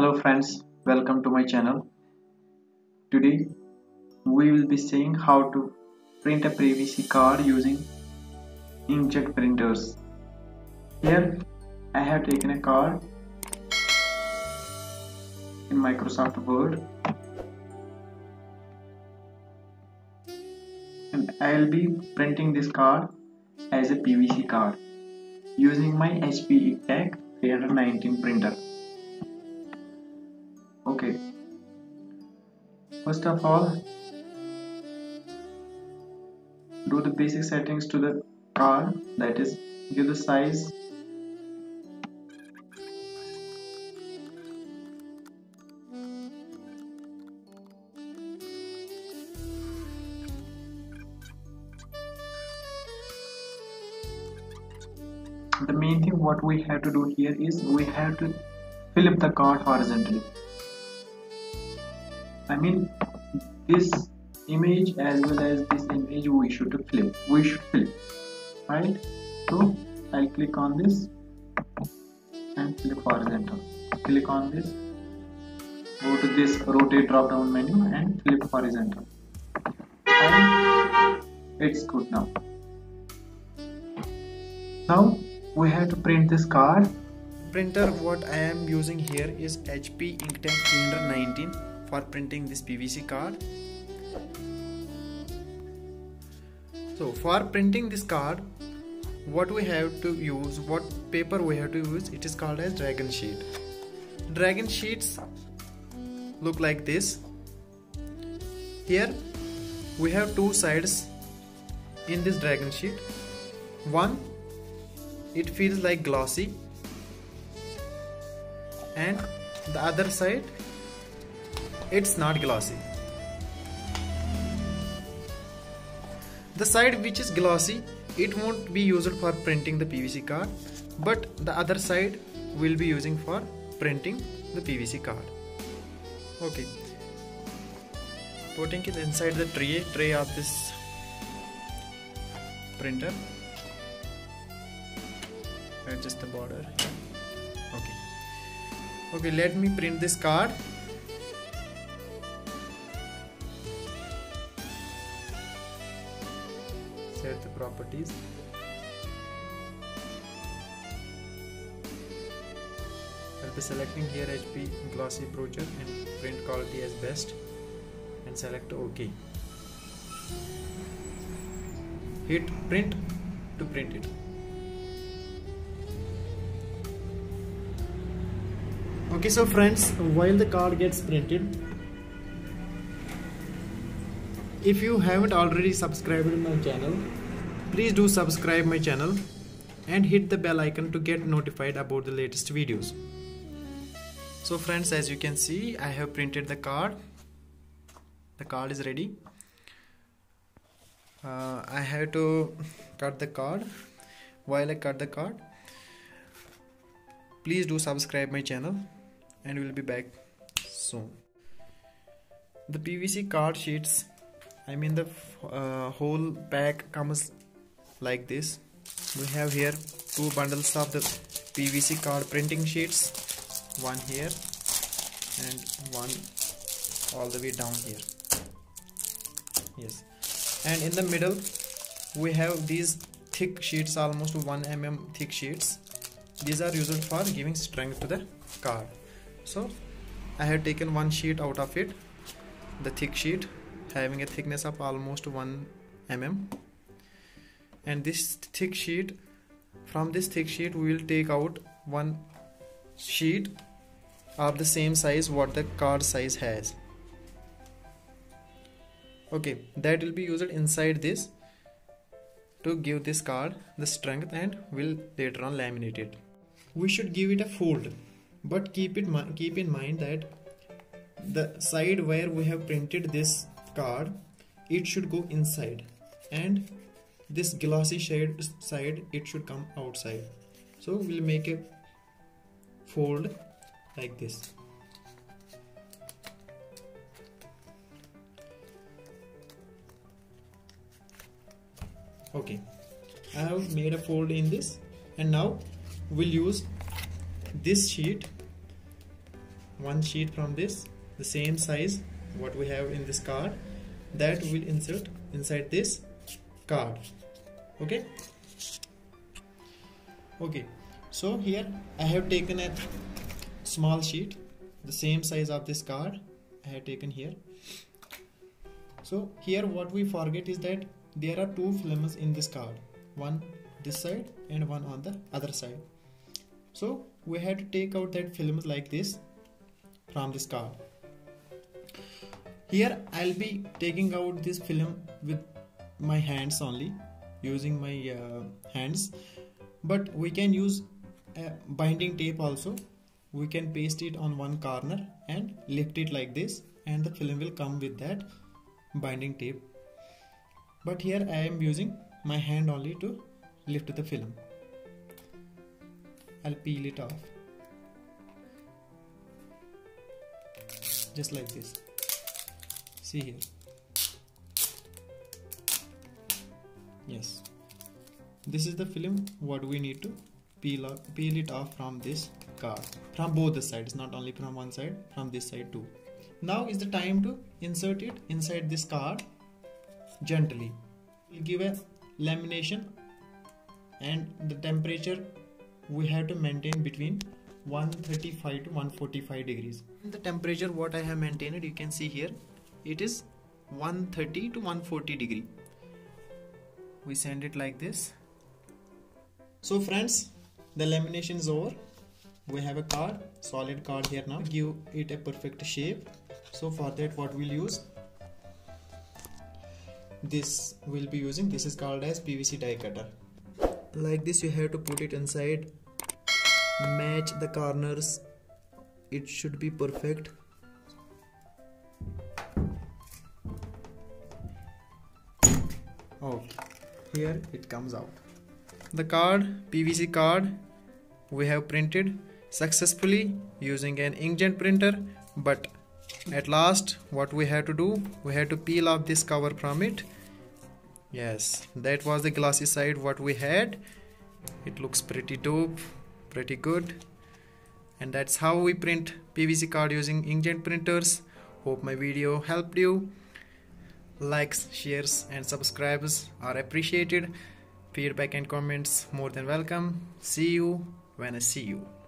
Hello friends, welcome to my channel. Today we will be seeing how to print a PVC card using inkjet printers. Here I have taken a card in Microsoft Word and I'll be printing this card as a PVC card using my HP Inktank 319 printer. Okay, first of all, do the basic settings to the card that is give the size. The main thing what we have to do here is we have to fill up the card horizontally I mean this image as well as this image we should flip. We should flip right? So I'll click on this and flip horizontal. Click on this go to this rotate drop down menu and flip horizontal. And it's good now. Now we have to print this card. Printer what I am using here is HP Inktank 319 for printing this PVC card. So for printing this card what we have to use what paper we have to use it is called as dragon sheet. Dragon sheets look like this. Here we have two sides in this dragon sheet. One it feels like glossy. And the other side it's not glossy. The side which is glossy it won't be used for printing the PVC card but the other side will be using for printing the PVC card. Okay. Putting it inside the tray tray of this printer. Adjust the border. Okay. Okay let me print this card set the properties. I'll be selecting here HP glossy brochure and print quality as best and select OK. Hit print to print it. Okay so friends while the card gets printed if you haven't already subscribed to my channel please do subscribe my channel and hit the bell icon to get notified about the latest videos. So friends as you can see I have printed the card. The card is ready. Uh, I have to cut the card. While I cut the card please do subscribe my channel and we'll be back soon. The PVC card sheets I mean the uh, whole pack comes like this. We have here two bundles of the PVC card printing sheets. One here and one all the way down here. Yes. And in the middle we have these thick sheets almost 1 mm thick sheets. These are used for giving strength to the card. So I have taken one sheet out of it the thick sheet having a thickness of almost 1 mm. And this thick sheet from this thick sheet we will take out one sheet of the same size what the card size has. Okay that will be used inside this to give this card the strength and will later on laminate it. We should give it a fold but keep it keep in mind that the side where we have printed this card it should go inside. And this glossy shade side it should come outside. So we'll make a fold like this. Okay. I have made a fold in this. And now we'll use this sheet. One sheet from this the same size what we have in this card that will insert inside this card. Okay? Okay. So here I have taken a small sheet the same size of this card I have taken here. So here what we forget is that there are two films in this card. One this side and one on the other side. So we had to take out that films like this from this card here I'll be taking out this film with my hands only using my uh, hands. But we can use a binding tape also. We can paste it on one corner and lift it like this and the film will come with that binding tape. But here I am using my hand only to lift the film. I'll peel it off. Just like this see here. Yes. This is the film what we need to peel off, peel it off from this card from both the sides not only from one side from this side too. Now is the time to insert it inside this card gently. We'll give a lamination and the temperature we have to maintain between 135 to 145 degrees. The temperature what i have maintained you can see here it is 130 to 140 degree. We send it like this. So friends the lamination is over. We have a card solid card here now. Give it a perfect shape. So for that what we'll use? This we'll be using. This is called as PVC die cutter. Like this you have to put it inside. Match the corners. It should be perfect oh here it comes out. The card PVC card we have printed successfully using an inkjet printer but at last what we had to do we had to peel off this cover from it. Yes that was the glossy side what we had. It looks pretty dope pretty good. And that's how we print PVC card using inkjet printers. Hope my video helped you likes shares and subscribes are appreciated. Feedback and comments more than welcome. See you when I see you